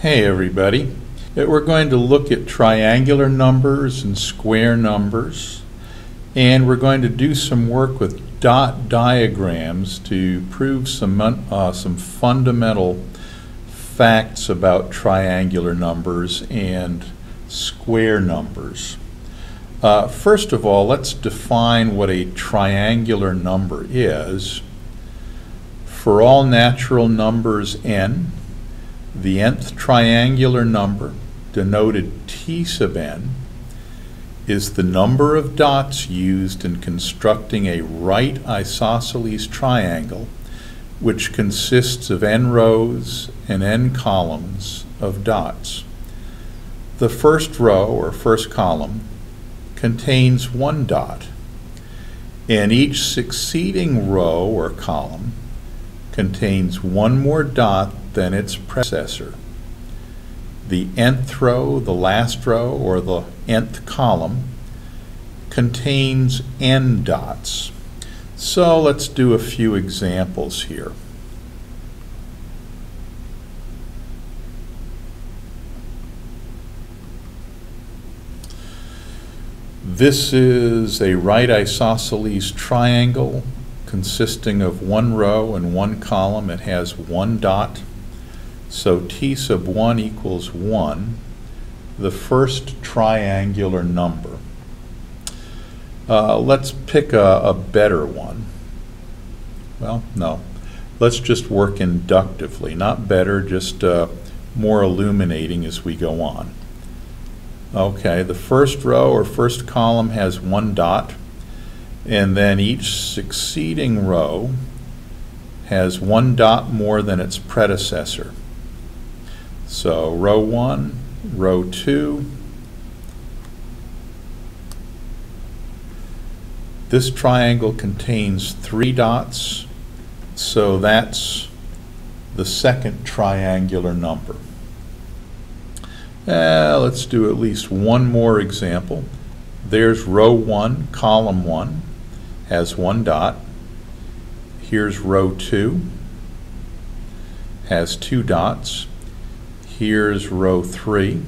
Hey everybody. We're going to look at triangular numbers and square numbers. And we're going to do some work with dot diagrams to prove some, uh, some fundamental facts about triangular numbers and square numbers. Uh, First of all, let's define what a triangular number is. For all natural numbers n, the nth triangular number, denoted t sub n, is the number of dots used in constructing a right isosceles triangle which consists of n rows and n columns of dots. The first row or first column contains one dot, and each succeeding row or column contains one more dot than its predecessor. The nth row, the last row, or the nth column contains n dots. So let's do a few examples here. This is a right isosceles triangle consisting of one row and one column. It has one dot. So t sub 1 equals 1, the first triangular number. Uh, let's pick a, a better one. Well, no. Let's just work inductively. Not better, just uh, more illuminating as we go on. Okay, the first row or first column has one dot, and then each succeeding row has one dot more than its predecessor. So row 1, row 2. This triangle contains three dots, so that's the second triangular number. Uh, let's do at least one more example. There's row 1, column 1, has one dot. Here's row 2, has two dots. Here's row 3.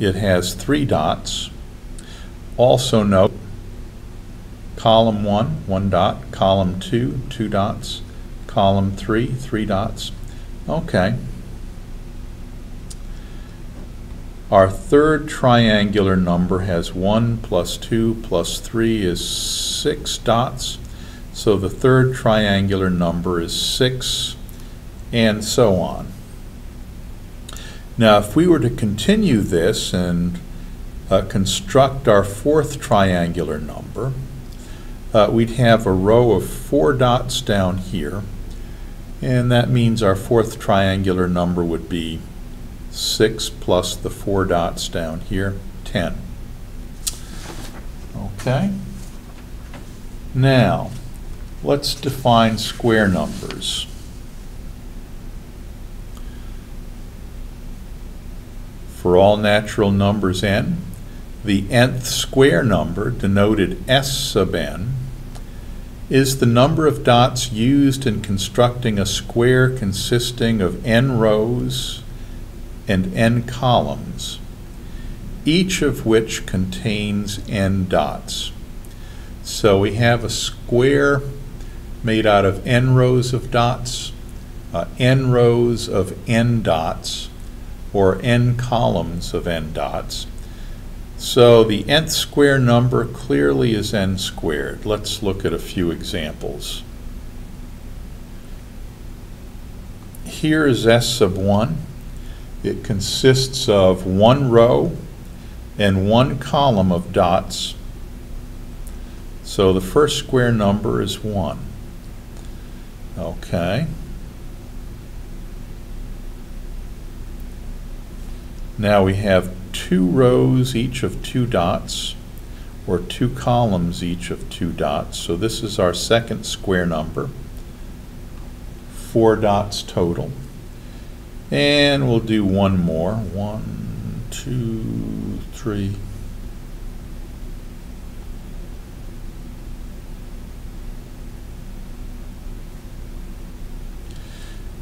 It has three dots. Also note column 1, one dot, column 2, two dots, column 3, three dots. Okay. Our third triangular number has 1 plus 2 plus 3 is 6 dots. So the third triangular number is 6 and so on. Now if we were to continue this and uh, construct our fourth triangular number, uh, we'd have a row of four dots down here and that means our fourth triangular number would be 6 plus the four dots down here, 10. Okay? Now, let's define square numbers. For all natural numbers n, the nth square number, denoted s sub n, is the number of dots used in constructing a square consisting of n rows and n columns, each of which contains n dots. So we have a square made out of n rows of dots, uh, n rows of n dots, or n columns of n dots. So the nth square number clearly is n squared. Let's look at a few examples. Here is s sub 1. It consists of one row and one column of dots. So the first square number is 1. Okay. Now we have two rows each of two dots, or two columns each of two dots. So this is our second square number. Four dots total. And we'll do one more. One, two, three.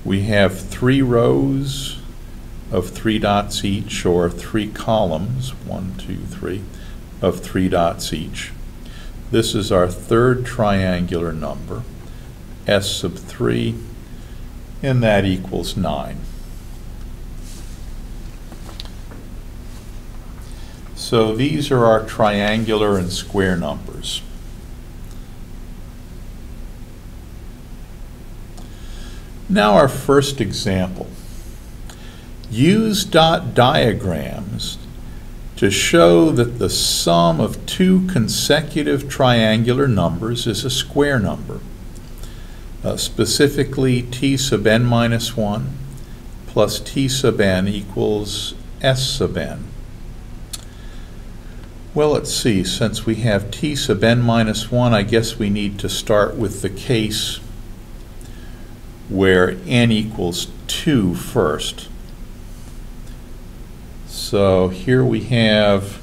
We have three rows of three dots each, or three columns, one, two, three, of three dots each. This is our third triangular number, S sub 3, and that equals 9. So these are our triangular and square numbers. Now our first example. Use dot diagrams to show that the sum of two consecutive triangular numbers is a square number. Uh, specifically, t sub n minus 1 plus t sub n equals s sub n. Well, let's see, since we have t sub n minus 1, I guess we need to start with the case where n equals 2 first. So here we have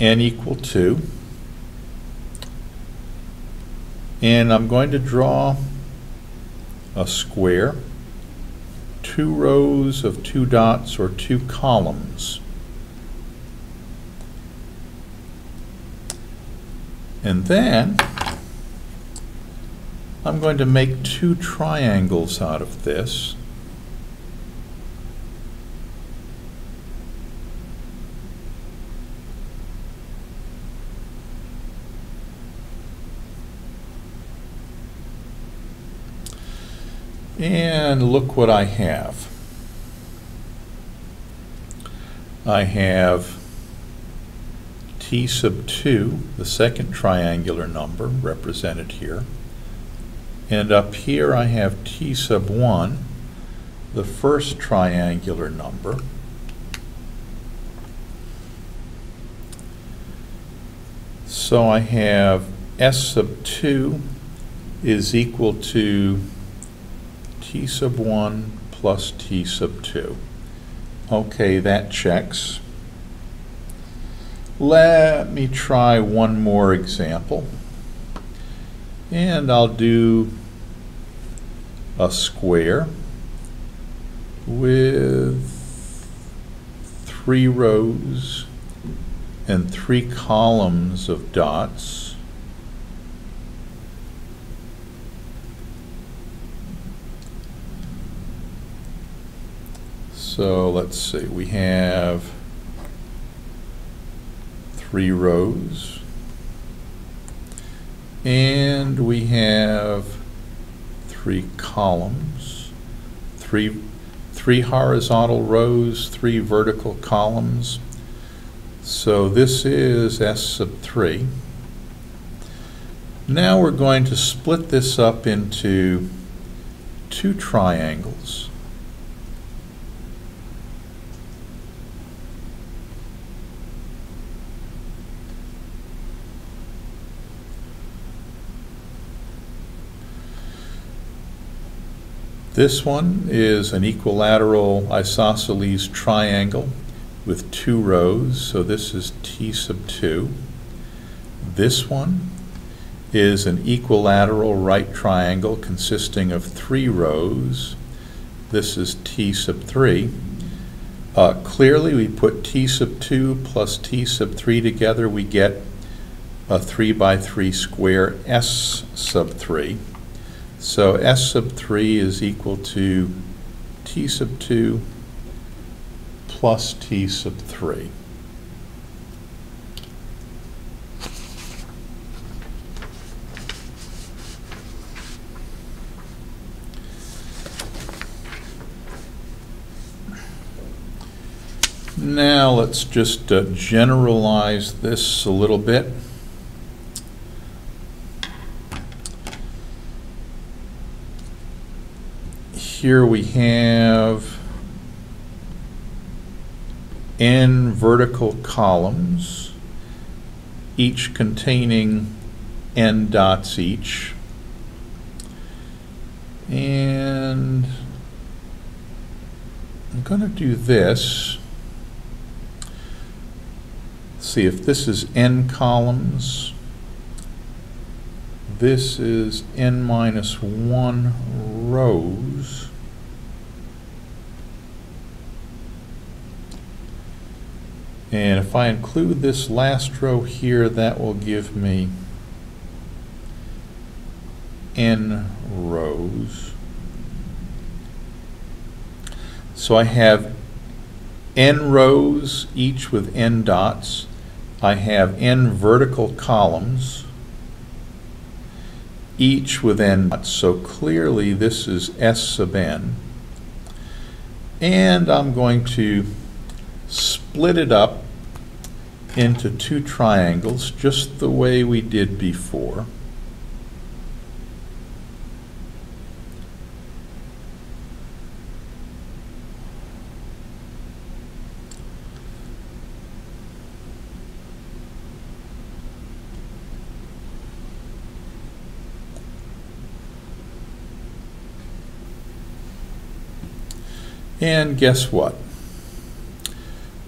n equal 2. And I'm going to draw a square, two rows of two dots or two columns. And then I'm going to make two triangles out of this. And look what I have. I have t sub 2, the second triangular number represented here. And up here I have t sub 1, the first triangular number. So I have s sub 2 is equal to t sub 1 plus t sub 2. Okay, that checks. Let me try one more example. And I'll do a square with three rows and three columns of dots. So let's see, we have three rows and we have three columns, three, three horizontal rows, three vertical columns. So this is S sub 3. Now we're going to split this up into two triangles. This one is an equilateral isosceles triangle with two rows, so this is T sub 2. This one is an equilateral right triangle consisting of three rows. This is T sub 3. Uh, clearly, we put T sub 2 plus T sub 3 together, we get a 3 by 3 square S sub 3. So S sub 3 is equal to T sub 2 plus T sub 3. Now let's just uh, generalize this a little bit. Here we have n vertical columns, each containing n dots each. And I'm going to do this. See if this is n columns, this is n minus 1 rows. And if I include this last row here, that will give me n rows. So I have n rows, each with n dots. I have n vertical columns, each with n. So clearly this is S sub n. And I'm going to split it up into two triangles, just the way we did before. And guess what?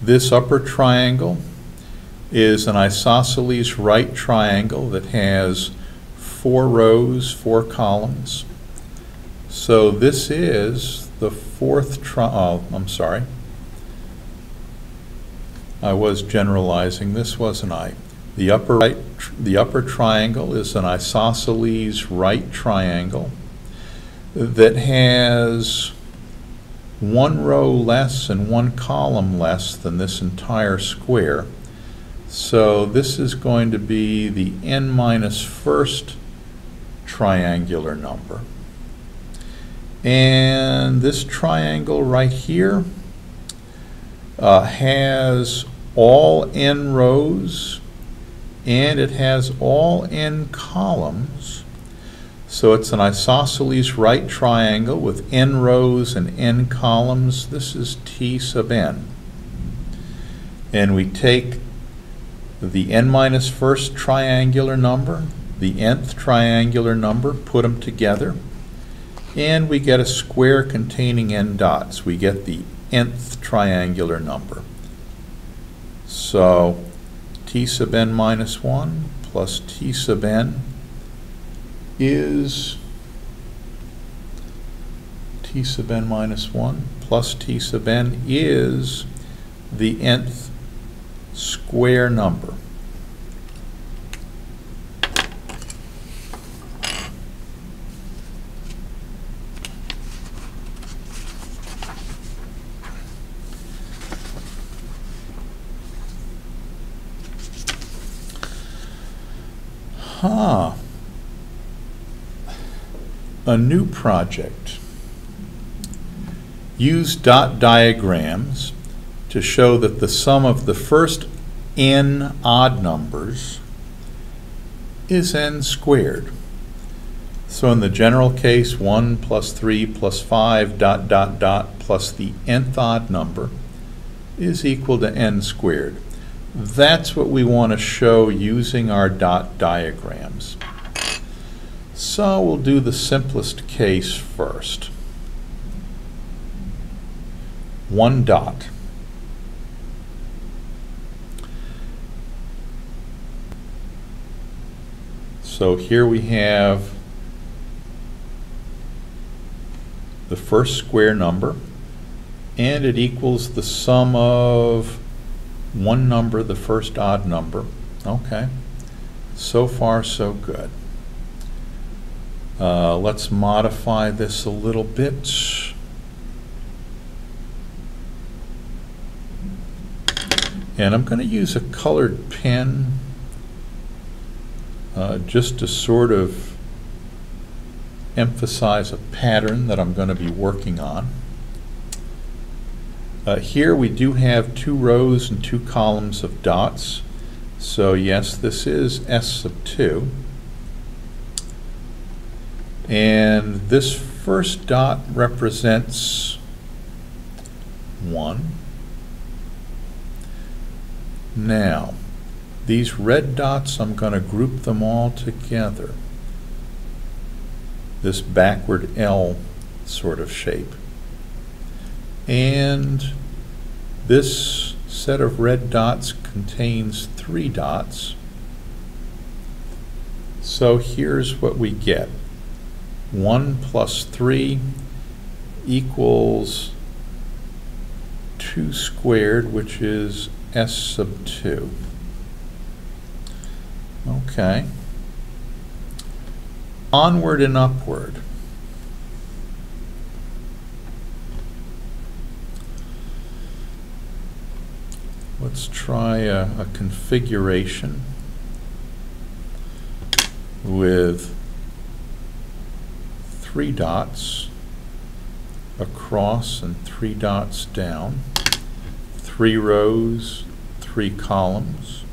This upper triangle is an isosceles right triangle that has four rows, four columns. So this is the fourth tri, oh, I'm sorry. I was generalizing, this wasn't I. The upper right, the upper triangle is an isosceles right triangle that has one row less and one column less than this entire square. So this is going to be the n minus first triangular number. And this triangle right here uh, has all n rows and it has all n columns. So it's an isosceles right triangle with n rows and n columns. This is T sub n. And we take the n minus first triangular number, the nth triangular number, put them together, and we get a square containing n dots. We get the nth triangular number. So t sub n minus 1 plus t sub n is t sub n minus 1 plus t sub n is the nth square number. Huh a new project. Use dot diagrams to show that the sum of the first n odd numbers is n squared. So in the general case, 1 plus 3 plus 5 dot dot dot plus the nth odd number is equal to n squared. That's what we want to show using our dot diagrams. So we'll do the simplest case first. One dot. So here we have the first square number, and it equals the sum of one number, the first odd number. Okay, so far so good. Uh, let's modify this a little bit. And I'm going to use a colored pen uh, just to sort of emphasize a pattern that I'm going to be working on. Uh, here we do have two rows and two columns of dots. So yes, this is S sub 2. And this first dot represents 1. Now, these red dots, I'm going to group them all together. This backward L sort of shape. And this set of red dots contains three dots. So here's what we get. 1 plus 3 equals 2 squared, which is s sub 2. Okay. Onward and upward. Let's try a, a configuration with three dots across and three dots down, three rows, three columns.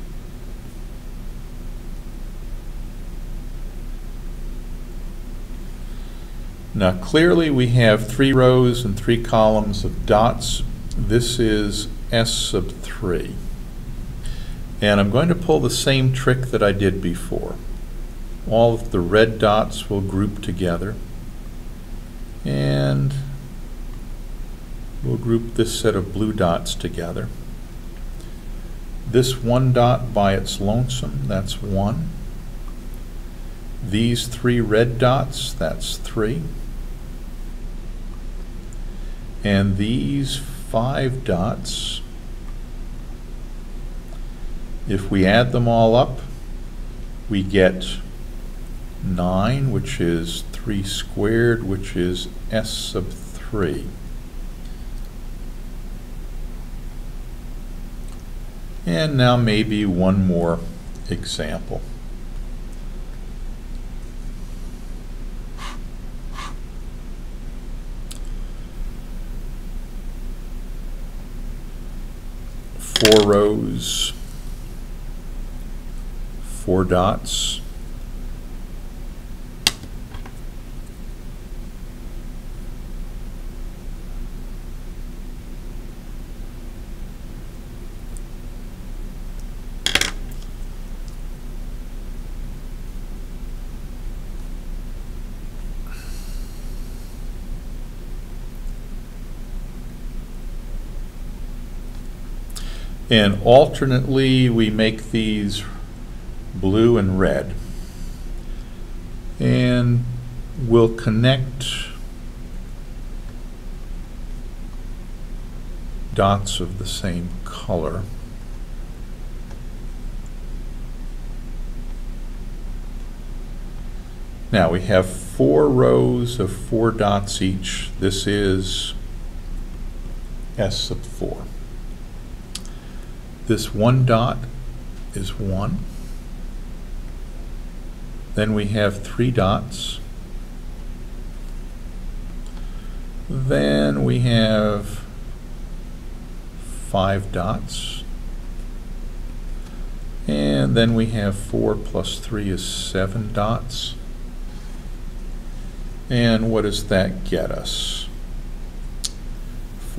Now clearly we have three rows and three columns of dots. This is S sub 3. And I'm going to pull the same trick that I did before. All of the red dots will group together. And we'll group this set of blue dots together. This one dot by its lonesome, that's one. These three red dots, that's three. And these five dots, if we add them all up, we get 9, which is 3 squared, which is s sub 3. And now maybe one more example. four rows, four dots. And alternately, we make these blue and red. And we'll connect dots of the same color. Now we have four rows of four dots each. This is S sub 4. This one dot is 1. Then we have three dots. Then we have five dots. And then we have 4 plus 3 is 7 dots. And what does that get us?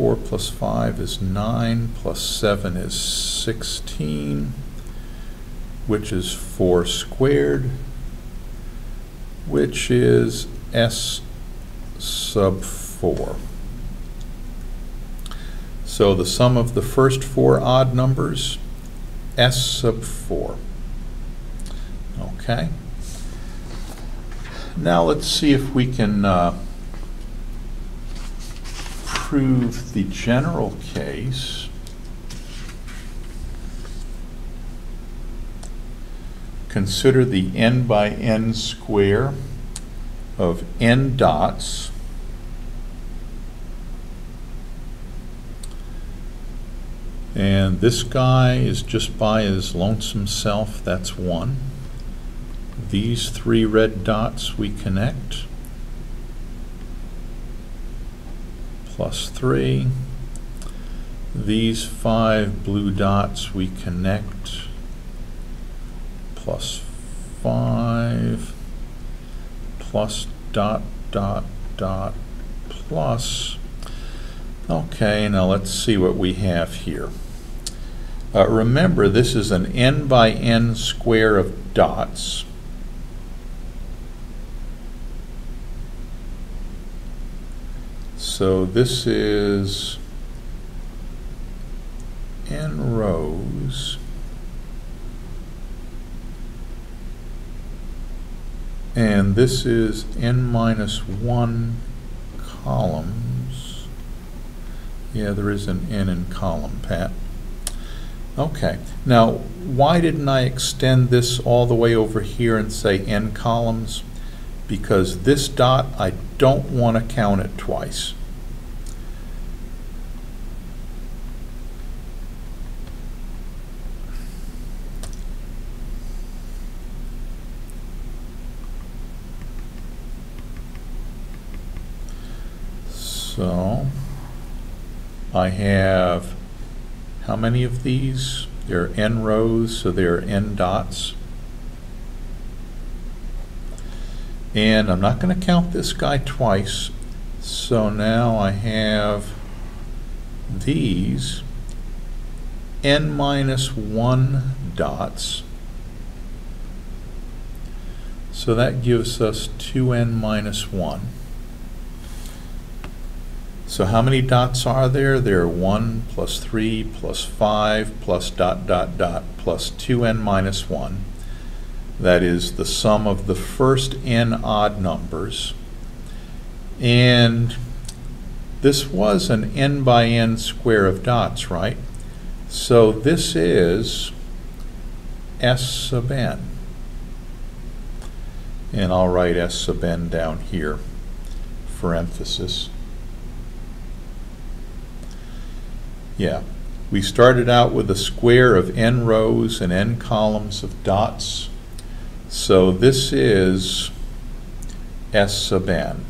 4 plus 5 is 9, plus 7 is 16, which is 4 squared, which is S sub 4. So the sum of the first four odd numbers, S sub 4. Okay. Now let's see if we can uh, prove the general case, consider the n by n square of n dots and this guy is just by his lonesome self, that's one. These three red dots we connect. Plus 3. These five blue dots we connect plus 5 plus dot dot dot plus. Okay, now let's see what we have here. Uh, remember, this is an n by n square of dots. So this is n rows And this is n minus one columns. Yeah, there is an n in column, Pat. Okay, now, why didn't I extend this all the way over here and say n columns? Because this dot, I don't want to count it twice. So, I have, how many of these? There are n rows, so there are n dots. And I'm not going to count this guy twice, so now I have these n minus 1 dots. So that gives us 2n minus 1. So how many dots are there? There are 1 plus 3 plus 5 plus dot dot dot plus 2n minus 1. That is the sum of the first n odd numbers. And this was an n by n square of dots, right? So this is s sub n. And I'll write s sub n down here for emphasis. Yeah, we started out with a square of n rows and n columns of dots. So this is S sub n.